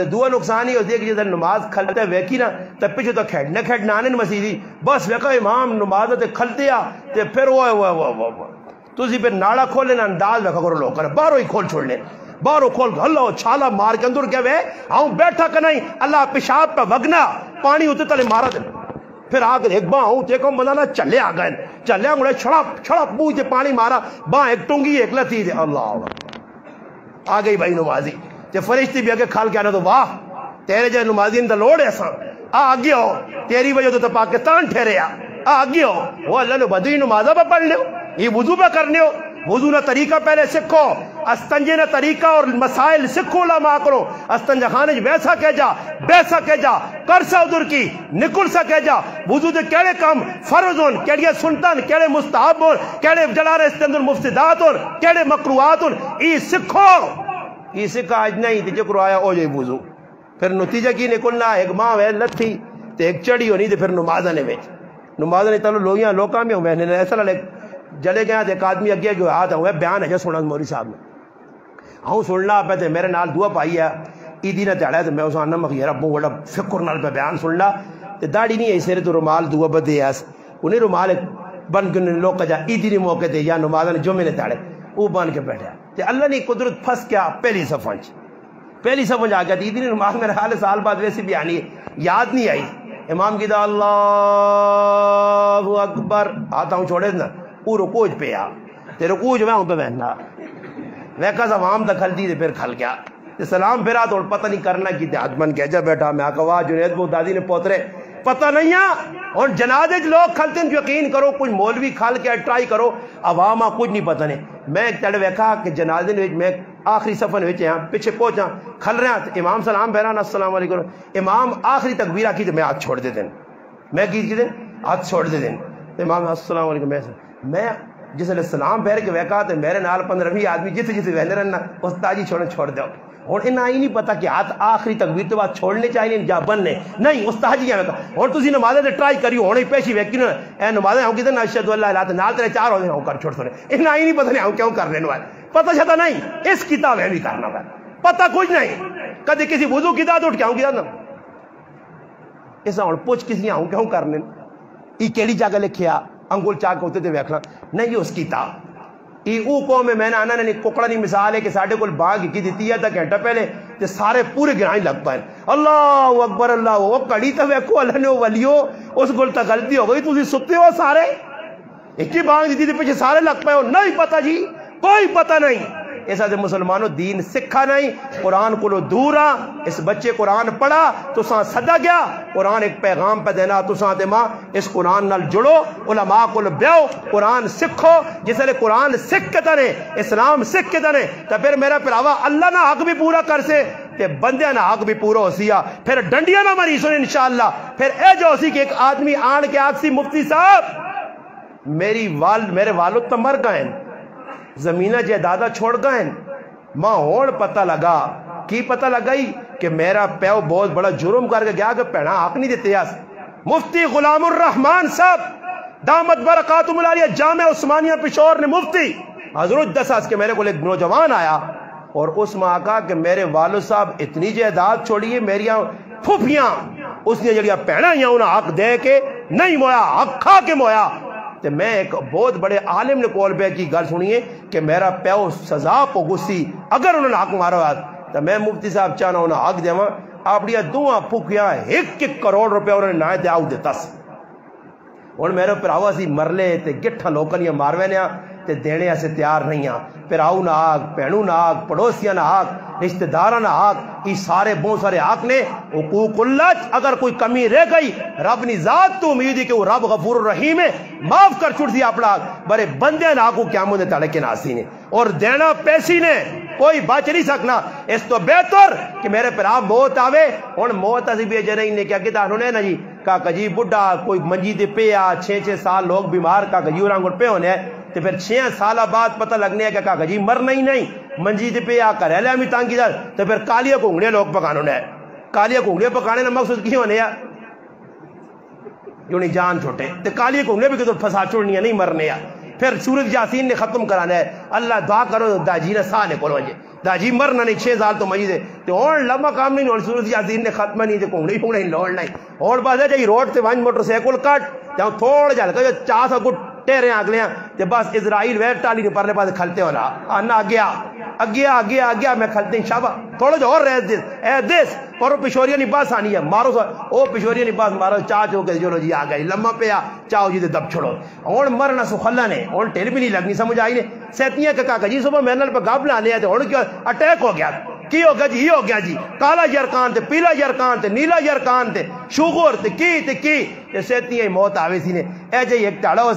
दुआ नुकसान ही होती है कि जिस नमाज़ खलते वेखी ना तो पिछे तो खेडने खेडने आने मसीदी बस वेखो इमाम नमाज़ ते खलते आ ते फिर वो वो वो वो वो तुसी फिर नाड़ा खोले ना अंदाज वेखा करो लोग बाहरों ही खोल छोड़ने बाहरों खोल हल्लो छाला मार के अंदर क्या वे आऊँ बैठा का नहीं अल्लाह पेशाब पे वगना पानी उते तले मारा दे फिर आके एक बाँ हूँ देखो बंदा ना चले आ गए चले मुड़े छड़ा छड़ा पूछ पानी मारा बाँ एक टूँगी एक लती अल्लाह आ गई भाई नमाजी ते फरिश्ती भी अगे खाल के आना तो वाह तेरे जो नमाजी तो लोड़ है असा आ अगे हो तेरी वजह तो, तो पाकिस्तान ठहरे आ। अगे हो वो अल्लाह ने बदी नमाजा पर पढ़ लियो। ये वज़ू पे करने हो वज़ू ना तरीका पहले सीखो अस्तंजे ना तरीका और मसाइल सीखो ला करो। अस्तंजा खाने वैसा कह जा वैसा कह जा कर सा उधर की निकुल सा कह जा। वज़ू दे केड़े काम फ़र्ज़ होन केड़िया सुनतन केड़े मुस्ताहब होन केड़े जलारे इसके अंदर मुफ्तिदात होन केड़े मकरूआत होन ई सीखो। सिखा अज नहीं ते जो आया हो जाए वज़ू फिर नतीजा की निकलना एक माँ वे लथी ते एक चढ़ी होनी, ते फिर नमाजा ने विच नमाजा ने तलो लोगियाँ लोकां में मैंने ऐसा लगे, जले गया तो एक आदमी अगे जो हाथ हुआ बयान है जो सुना मौरी साहब ने? हूँ सुनना पे तो मेरे नाल दुआ पाई है। ईदी ने ध्याड़ा तो मैं उस आना मखिया रबू बड़ा फ़िक्र नाल पे बयान सुनना। तो दाड़ी नहीं है सिर तो रुमाल दुआ बदे आस उन्हें रुमाल बन के लोग ईदी ने मौके ते, या नमाजा ने जुमे ने ध्याड़े वो बन के बैठा तो अल्लाह ने कुदरत फंस गया पहली सफ़ा च। पहली समझ आ गया ने नमाज़ मेरे हाल साल बाद वैसे भी आनी है। याद नहीं आई। इमाम की दा, अल्लाह अकबर। आता हूँ छोड़े ना। वो रुकूज पे आ। ते रुकूज मैं पे बहना वैका सवाम दखल दी फिर खल गया। ते सलाम फिरा तो पता नहीं करना कि आजमन कह जा बैठा। मैं आका जुनेद दादी ने पोतरे। पता नहीं है और जनाजे लोग खलते यकीन करो कुछ मौलवी खल के ट्राई करो। अवामा कुछ नहीं पता नहीं। मैं तड़े वेखा कि जनाजे मैं आखिरी सफ़र में यहाँ पीछे पहुँचा, खल रहा इमाम सलाम बहरान असलम इमाम आखिरी तकबीर आखी तो मैं हाथ छोड़ दे दिन। मैं की दे? हाथ छोड़ दे दिन। इमाम असल मैं मैं जिसने सलाम फेर के वेखा तो मेरे नाल पंद्रह भी आदमी जिथे जिथे वह रहना उस ताजी छोड़ छोड़ दो। और इन्ना ही नहीं पता कि हाथ आखिरी तकबीर तो बाद छोड़ने चाहिए जा बनने। नहीं, उस्ताद जी वेखा और तुम नमाजे से ट्राई करियो होने पेशी वेखी ना नमाजे हम कितने अशद अल्लाह नाल तेरे चार होने कर छोड़ छोड़े इन्ना ही नहीं पता नहीं हम क्यों कर लेने वाले पता छता नहीं, इस किताब है भी करना पा पता कुछ नहीं, कभी किसी वज़ू किताब उठ के आऊँ किताब ना? इस हूँ पुछ किसी आऊँ क्यों करने ई केड़ी जगह लिखिया अंगुल चाक उत्ते ते वेखना नहीं, उस किताब कि वह कौम मैंने आना ಈ कुकड़ा ಮೇನ मिसाल है कि साढ़े को ಕೊಲ್ की ಇಕ್ಕಿದಿತ್ತೀಯ ತ घंटा पहले तो सारे पूरे गिराई लग पाए। अल्लाह अकबर, अल्लाह वो कड़ी तो वेखो अल्लाह ने वलियो, उस गुल तक गलती हो गई तुम सुते हो सारे? एक ही बांग दी थी पीछे सारे लग पाए हो। नहीं पता जी, कोई पता नहीं। जो मुसलमानों दीन सिखा नहीं, कुरान को दूर आ, इस बच्चे कुरान पढ़ा, तुसा सदा गया, कुरान एक पैगाम पे देना, तुसा दे माँ, इस कुरान नाल जुड़ो, उलमा को ब्याओ कुरान सीखो जिसले कुरान सीख के तने, इस्लाम सीख के तने तो फिर मेरा भरावा अल्लाह ना हक भी पूरा कर से बंदे ना हक भी पूरा हो सिया, फिर डंडिया ना मरी सुन इंशाला फिर ए जो सी कि एक आदमी आन के आखसी मुफ्ती साहब, मेरी वाल, मेरे वालुद तो मर गए जमीना जायदादा छोड़ गए। माँ होड़ पता लगा। की पता लगाई? कि मेरा प्यो बहुत बड़ा जुर्म करके गया कि भैना हक नहीं देते मुफ्ती गुलामुर रहमान साहब, दामद बरकातुमलालिया जाम उस्मानिया पिशोर ने मुफ्ती। हज़रत दस के मेरे को एक नौजवान आया और उस माँ का कि मेरे वालो साहब, इतनी जायदाद छोड़िए मेरिया फुफियाँ, उसने जड़िया भैना उन्हें हक दे के नहीं मोया हक खा के मोया। तो मैं एक बहुत बड़े आलिम ने कॉल पे की गल सुनिए कि मेरा प्यो सजा पो गुस्सी। अगर उन्होंने हक मारा तो मैं मुफ्ती साहब चाहना उन्हें हक देव। अपनिया दोवह फूकिया, एक एक करोड़ रुपया उन्होंने ना दिया दिता हूँ मेरे भरावा मरले तो गिठा लोगों मारवे मार वैने ते देने अस तैयार नहीं हाँ भराऊ ना आग भैनू ना आग, पड़ोसिया ना आग, रिश्तेदार ना आग ये सारे बहुत सारे आग ने अगर कोई कमी रह गई, रब ने जात तो उम्मीद है कि वो रब गफूर रहीम है, माफ़ कर छुट दिया अपना बड़े बंदे ना को क्या मुझे तड़े के नासी ने। और देना पैसी ने, कोई बच नहीं सकना। इस तो बेहतर कि मेरे भरा मौत आवे। हूँ मौत अभी भी अजय नहीं ने क्या किता? सुने ना जी, काका जी बुढ़ा कोई मंजी दे पे आ छे छे साल लोग बीमार, काका जी और पे होने तो फिर छह साल बाद पता लगने का काका जी मरना ही नहीं। मंजी दे पे आ कर भी तंग इधर तो फिर कालिया घूंगड़िया लोग पकाने ने कालिया घूंगड़िया पकाने का मकसद की होने यूनी जान छोटे तो कालिया घूंगड़िया भी कितों फसा चुड़निया नहीं मरने फिर सूरज यासीन ने खत्म कराना है। अल्लाह दुआ करो दाजी ने साह ने को वजे दाजी मरना नहीं छह साल तो मजी दे। तो और लंबा काम नहीं और सूरज यासीन ने खत्म नहीं घूमने घूमने लौड़ नहीं। और बात है रोड से वंज मोटरसाइकिल कट जाओ थोड़ा जा चाह सा टेरे अगले। ते बस इजराइल वैर टाली ने परले पास खलते हो ना आना गया। अगिया अगिया अगिया मैं खलते शाबा थोड़ा जो और रह दिस। A, this. और पिशोरिया नी बस आनी है। मारो ओ, पिशोरिया नी बस मारो। चाह चो के चलो जी आ गई लम्मा पे आ। चाहो जी दब छोड़ो। और मरना सुखल्ला ने। और टेल भी नहीं लगनी, समझ आई ने। सैतियाँ का काका जी, सुबह मैनल पे गाब लाने आए और क्या अटैक हो गया? की हो गया जी? हो गया जी। काला जरकान ते, पीला जरकान ते, नीला जरकान ते, शुगर ते, की ते, की? सैतियाँ मौत आवे सी ने। ए जे एक टाड़ा हो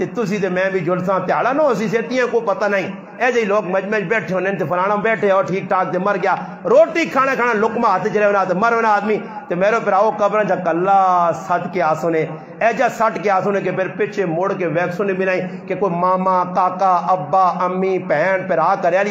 ते मैं भी जुड़ सा त्याड़ा ना उसी सी सैतियाँ को पता नहीं। ऐसे ही लोग मजमे बैठे होने फलाना बैठे और ठीक ठाक से मर गया। रोटी खाना खाना लुकमा हाथ चले होना मर होना आदमी तो मेरे भराओ कबर च कला सट के आसो ने। ऐजा सट के आसो ने कि फिर पिछे मुड़ के वैक्सो ने बिनाई कि कोई मामा, काका, अब्बा, अम्मी, भैन भरा कर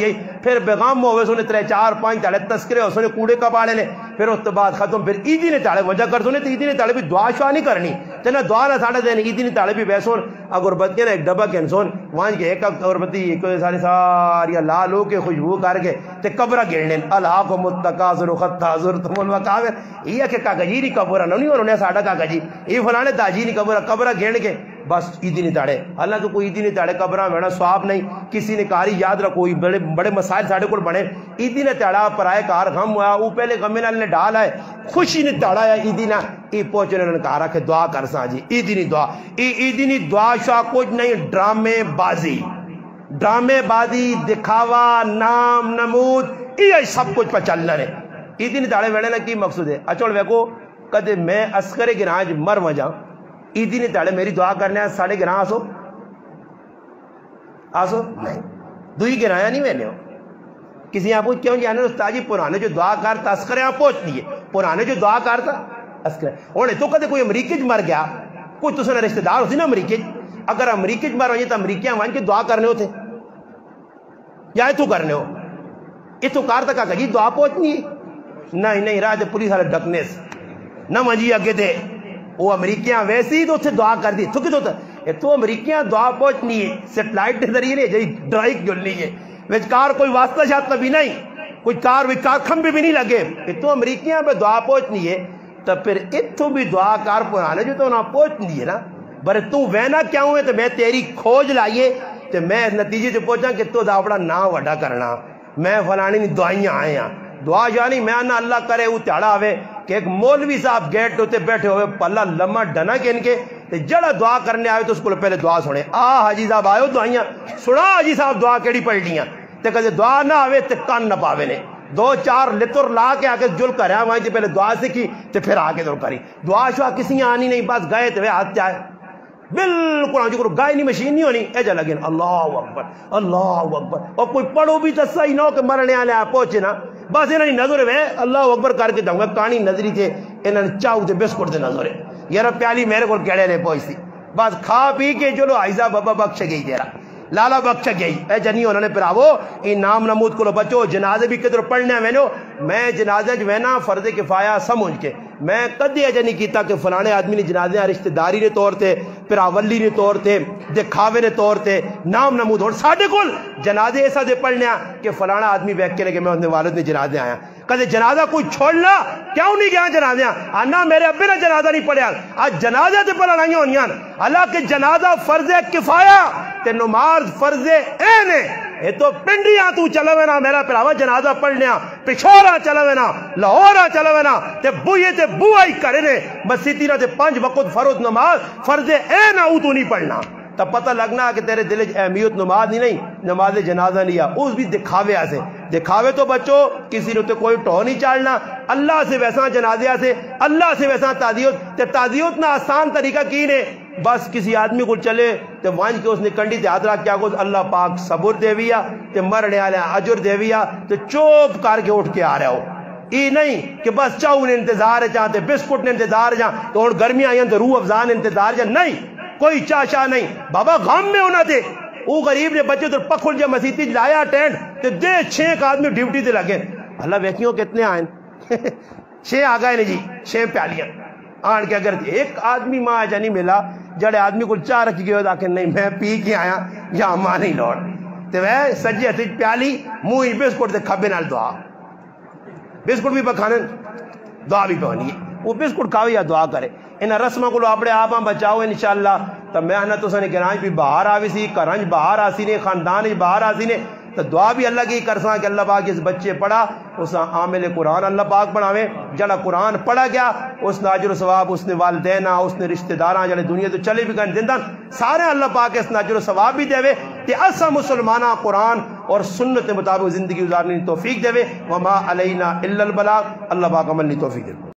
फिर बेगम होवे सुने, त्रै, चार, पाँच ताड़े तस्करे हो सुने, कूड़े कपाड़े ने। फिर उस तो बाद खत्म, फिर ईदी ने ताड़े वजह कर सुने तो ईदी ने ताड़े भी दुआ शुआ नहीं करनी। तो ना दुआ ना साढ़े दिन ईदी ने ताड़े भी वैसो अगरबत्तियाँ एक डब्बा के सोन। वहाँ के एक अगरबत्ती, एक सारी सारिया लाल हो के खुशबू करके ते कब्र गिरने। अल्लाह को मुतकाजुर खत्ताजुर तुम मकाबिर ये के काका जी नी कब्र नहीं उन्होंने साडा काका जी ये फलाने दाजी नी कब्र कब्र गिन के। बस, ईदी नहीं ताड़े। तो कोई ईदी नहीं ताड़े, कब्र वेना स्वाब नहीं। किसी ने कारी याद रखो बड़े बड़े मसाइल साढ़े को बने। ईदी ने ताड़ा, पराए कार गम हुआ वो पहले गमे नाल ने डाल है खुशी ने ताड़ा है ईदी ना ई पहुँचे उन्होंने कहा रखे दुआ कर सा जी ईदी नहीं दुआ। ईदी नहीं दुआ शाह कुछ नहीं, ड्रामेबाजी। ड्रामेबाजी, दिखावा, नाम, नमूद ये सब कुछ पर चलना है ना की मकसूद है? अचोड़ वेको, कदे मैं अस्करे गिराज मर वजा ईदी ताड़े मेरी दुआ करने साढ़े गिरा आसो। आसो? नहीं। दुई गिराया नहीं मैंने किसी पूछ, क्यों जाने उस्ताद पुराने जो दुआ कर अस्करे यहाँ पहुँच दिए पुराने जो दुआ करता अस्करे। होने तो कदे कोई अमरीकी मर गया? कोई तुम रिश्तेदार होती ना अमरीकी अगर अमरीकी मर वही तो अमरीकिया वन के दुआ करने होते। या इतू करने हो। इतू कार तक जी दुआ पहुंचनी नहीं नहीं राज पुलिस वाले डकनेस ना मजी अगे थे वो अमरीकिया वैसे ही तो उत्थे दुआ कर दी। थुक तो तो अमरीकिया दुआ पहुंचनी है। सैटेलाइट के ज़रिए नहीं जी ड्राइक जुलनी है। विच कार कोई वास्ता शास्ता भी नहीं। कोई कार भी कार खंबे भी नहीं लगे। तो अमरीकिया पे दुआ पहुंचनी है। तो फिर इतों भी दुआ कार पुराने जो तो ना पहुंचनी है ना। पर तू वहना क्या हुए तो मैं तेरी खोज लाइए। तो मैं नतीजे से पहुँचा कि तू तो अपना ना वड्डा करना। मैं फलानी दुआइयाँ आए हाँ। दुआ जानी मैं ना अल्लाह करे, वो त्याड़ा आवे कि एक मौलवी साहब गेट उत्ते बैठे हुए पल्ला लम्मा डना के इनके जड़ा दुआ करने आए तो उसको पहले दुआ सुने। आ, हाजी साहब आयो दुआइयाँ। सुना, हाजी साहब, दुआ केड़ी पढ़नियाँ ते कदे दुआ ना आवे, ते कान न पावे ने। दो चार लितुर ला के आके जुल कर वहीं पहले दुआ सीखी ते फिर आके दुर करी। दुआ शुआ किसी आनी नहीं, बस गए तो वे हाथ जाए बिल्कुल जो गाय नहीं मशीन नहीं होनी ऐसा लगे अल्लाह अकबर अल्लाह अकबर। और कोई पढ़ो भी तो सही ना हो कि मरने आले पहुँचे ना। बस इन्होंने नज़र वे अल्लाह अकबर करके दूँगा कहानी नजरी थे इन्होंने चाऊ से बिस्कुट से नज़र। यार प्याली मेरे को केड़े ले पहुँचती बस खा पी के चलो आइजा बाबा बख्श गई तेरा। लाला बख्श गई। ए जनी उन्होंने पिरावो नाम नमूद को बचो जनाजे भी किधर पढ़ने वेनो? मैं जनाजे वेना, फ़र्ज़ किफाया समझ के। मैं कद अज नहीं किया कि फलाने आदमी ने जनाजे रिश्तेदारी ने तौर पर पिरावली ने तौर से दिखावे ने तौर से नाम नमूद हो साढ़े को जनाजे ऐसा दे पढ़ने कि फलाना आदमी बैठ के लगे मैं उन्हें वालद ने जनाजे आया। कोई छोड़ना क्यों नहीं गया जनाजा? आना मेरे अब्बे ने जनाजा नहीं पढ़िया। आज जनाजा तो पर लड़ाइया होनिया अल्लाह के जनाजा फ़र्ज़ किफाया ते नमाज़ फर्जे ए ने। ये तो पिंडिया तू चलवे ना मेरा भरावा जनाजा पढ़ने पिछोरा चलवे ना लाहौरा चलवे ना ते बुए ते बुआ ही करे ने। मसीती ना ते पाँच वक्त फरोज नमाज़, फर्जे ए ना तू नहीं पढ़ना। तब पता लगना कि तेरे दिल अहमियत नमाज़ ही नहीं, नमाज़ जनाजा नहीं आ। उस भी दिखावे से दिखावे तो बच्चो, किसी ने तो कोई टो नहीं चाड़ना अल्लाह से वैसा जनाजिया से अल्लाह से वैसा तादियत तादियत ना आसान तरीका की ने? बस किसी आदमी को चले तो वंज के उसने कंडी ते हाथ रख क्या को अल्लाह पाक सबुर देविया ते मरने वाले अजुर देविया तो चुप करके उठ के आ रहा हो। ये नहीं कि बस चाऊ ने इंतज़ार है चाहते बिस्कुट ने इंतज़ार जा तो हूँ गर्मियाँ आई तो रूह अफजान इंतज़ार जा नहीं। कोई चाचा नहीं। बाबा गाँव में होना थे। वो गरीब ने बच्चे तो पखुल जो मसीती लाया टेंट तो दे छह आदमी ड्यूटी से लगे। अल्लाह व्यक्तियों कितने आए? छह आ गए जी, छह प्यालियाँ। आन के अगर एक आदमी माँ नहीं मिला, जड़े आदमी को चाह रखी गयो आके नहीं, मैं पी के आया, या माँ नहीं लौट। ते वह सज्जे हथ प्याली, मुँह बिस्कुट ते खब्बे नाल दुआ। बिस्कुट भी पखाने दुआ भी पवनी वो को अपने आप बचाओ इनशाला तो मैं ना तुसा घर भी बाहर आवी सी घर बाहर आसी ने खानदान बाहर आसी ने तो दुआ भी अल्लाह की कर सा कि अल्लाह पाक इस बच्चे पढ़ा उस आमिल कुरान अल्लाह पाक बढ़ावे जड़ा कुरान पढ़ा गया उस नाजुर सवाब उसने वालदेना उसने रिश्तेदार जड़े दुनिया तो चले भी कर दिंदा सारे अल्लाह पाक इस नाजुर सवाब भी देवे ते असा मुसलमाना कुरान और सुन्नत के मुताबिक ज़िंदगी गुजारने की तोफीक देवे वमा अलैना बलाग अल्लाह पाक अमल की तोफीक देवे